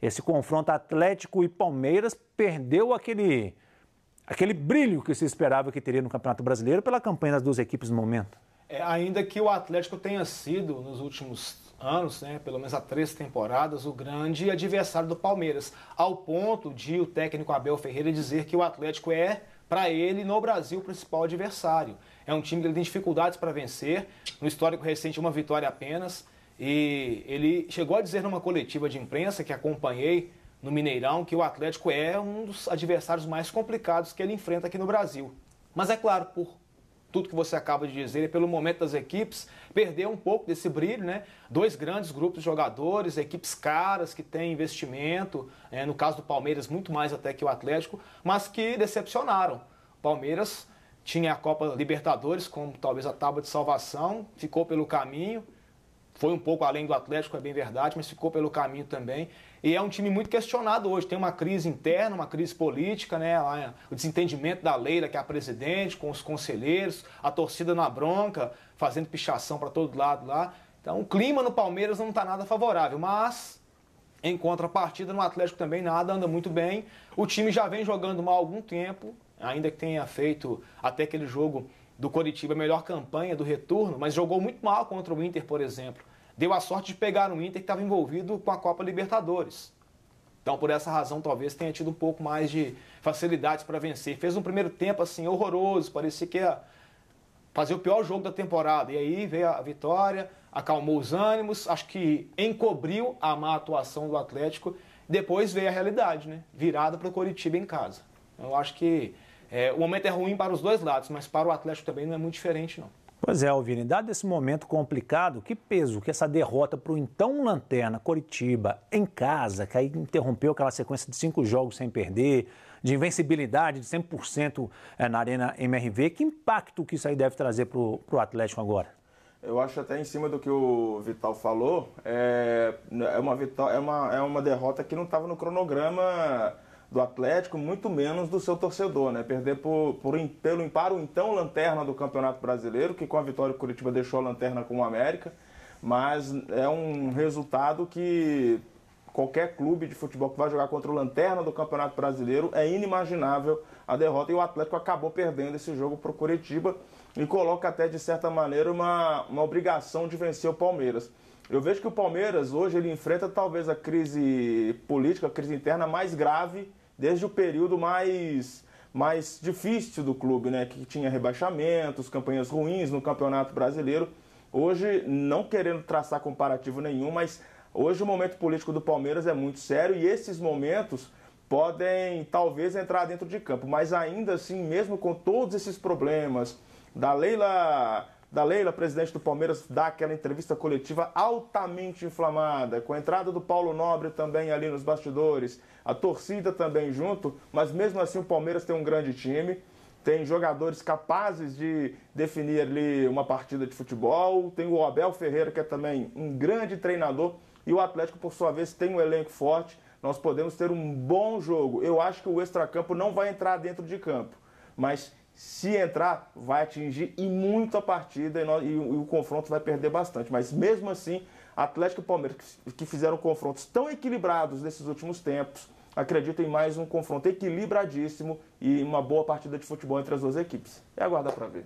Esse confronto Atlético e Palmeiras perdeu aquele, aquele brilho que se esperava que teria no Campeonato Brasileiro pela campanha das duas equipes no momento. É, ainda que o Atlético tenha sido, nos últimos anos, né, pelo menos há três temporadas, o grande adversário do Palmeiras, ao ponto de o técnico Abel Ferreira dizer que o Atlético é, para ele, no Brasil, o principal adversário. É um time que tem dificuldades para vencer, no histórico recente, uma vitória apenas, e ele chegou a dizer numa coletiva de imprensa que acompanhei no Mineirão que o Atlético é um dos adversários mais complicados que ele enfrenta aqui no Brasil. Mas é claro, por tudo que você acaba de dizer, pelo momento das equipes, perdeu um pouco desse brilho, né? Dois grandes grupos de jogadores, equipes caras que têm investimento, é, no caso do Palmeiras, muito mais até que o Atlético, mas que decepcionaram. Palmeiras tinha a Copa Libertadores como talvez a tábua de salvação, ficou pelo caminho foi um pouco além do Atlético, é bem verdade, mas ficou pelo caminho também. E é um time muito questionado hoje. Tem uma crise interna, uma crise política, né? O desentendimento da Leila, que é a presidente, com os conselheiros, a torcida na bronca, fazendo pichação para todo lado lá. Então o clima no Palmeiras não está nada favorável, mas em contrapartida no Atlético também nada anda muito bem. O time já vem jogando mal há algum tempo, ainda que tenha feito até aquele jogo do Coritiba a melhor campanha do retorno, mas jogou muito mal contra o Inter, por exemplo deu a sorte de pegar um Inter que estava envolvido com a Copa Libertadores. Então, por essa razão, talvez tenha tido um pouco mais de facilidades para vencer. Fez um primeiro tempo assim horroroso, parecia que ia fazer o pior jogo da temporada. E aí veio a vitória, acalmou os ânimos, acho que encobriu a má atuação do Atlético. Depois veio a realidade, né? Virada para o Coritiba em casa. Eu acho que é, o momento é ruim para os dois lados, mas para o Atlético também não é muito diferente, não. Pois é, Alvine, dado esse momento complicado, que peso que essa derrota para o então Lanterna Coritiba em casa, que aí interrompeu aquela sequência de cinco jogos sem perder, de invencibilidade de 100% eh, na Arena MRV, que impacto que isso aí deve trazer para o Atlético agora? Eu acho até em cima do que o Vital falou, é, é, uma, é, uma, é uma derrota que não estava no cronograma do Atlético, muito menos do seu torcedor, né? Perder por, por, pelo o então lanterna do Campeonato Brasileiro, que com a vitória o Curitiba deixou a lanterna com o América, mas é um resultado que qualquer clube de futebol que vai jogar contra o lanterna do Campeonato Brasileiro é inimaginável a derrota e o Atlético acabou perdendo esse jogo para o Curitiba e coloca até de certa maneira uma, uma obrigação de vencer o Palmeiras. Eu vejo que o Palmeiras hoje ele enfrenta talvez a crise política, a crise interna mais grave desde o período mais, mais difícil do clube, né? que tinha rebaixamentos, campanhas ruins no Campeonato Brasileiro. Hoje, não querendo traçar comparativo nenhum, mas hoje o momento político do Palmeiras é muito sério e esses momentos podem talvez entrar dentro de campo, mas ainda assim, mesmo com todos esses problemas, da Leila da Leila, presidente do Palmeiras, dá aquela entrevista coletiva altamente inflamada, com a entrada do Paulo Nobre também ali nos bastidores, a torcida também junto, mas mesmo assim o Palmeiras tem um grande time, tem jogadores capazes de definir ali uma partida de futebol, tem o Abel Ferreira, que é também um grande treinador, e o Atlético, por sua vez, tem um elenco forte. Nós podemos ter um bom jogo. Eu acho que o extracampo não vai entrar dentro de campo, mas se entrar, vai atingir e muito a partida e, nós, e, e, o confronto vai perder bastante. Mas mesmo assim, Atlético e Palmeiras, que, que fizeram confrontos tão equilibrados nesses últimos tempos, acredito em mais um confronto equilibradíssimo e uma boa partida de futebol entre as duas equipes. É aguardar para ver.